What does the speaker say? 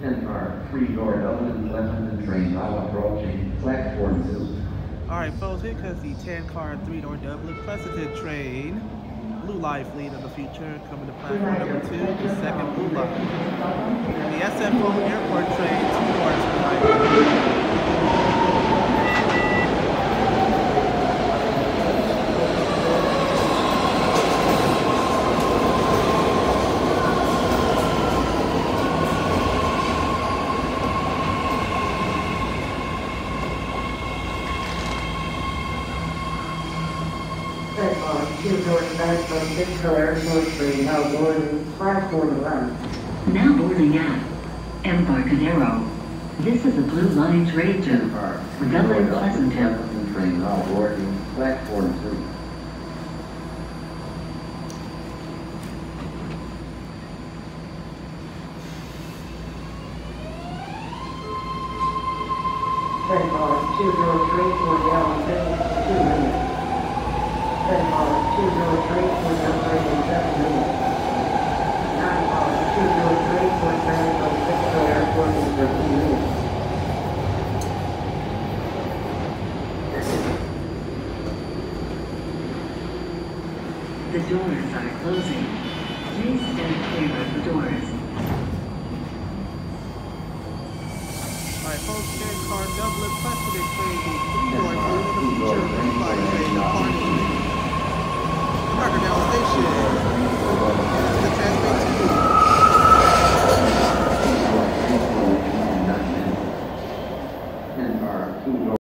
Ten car, three door Dublin, Pleasanton train now approaching platform two. Alright folks, here comes the 10 car, 3 door Dublin Pleasanton train. Blue Line Fleet of the future coming to platform number 2, the second Blue Line. The SFO airport train, 2 doors behind. Platform two northbound from Central Airport Street, now boarding at Embarcadero. This is a Blue Line train to car, train now boarding platform two. Platform two zero three four Yellow The doors are closing. Please stand clear of the doors. Alright folks, 10 car Dublin Pleasanton train, the 3 door Ten car, Blue of the two Thank you.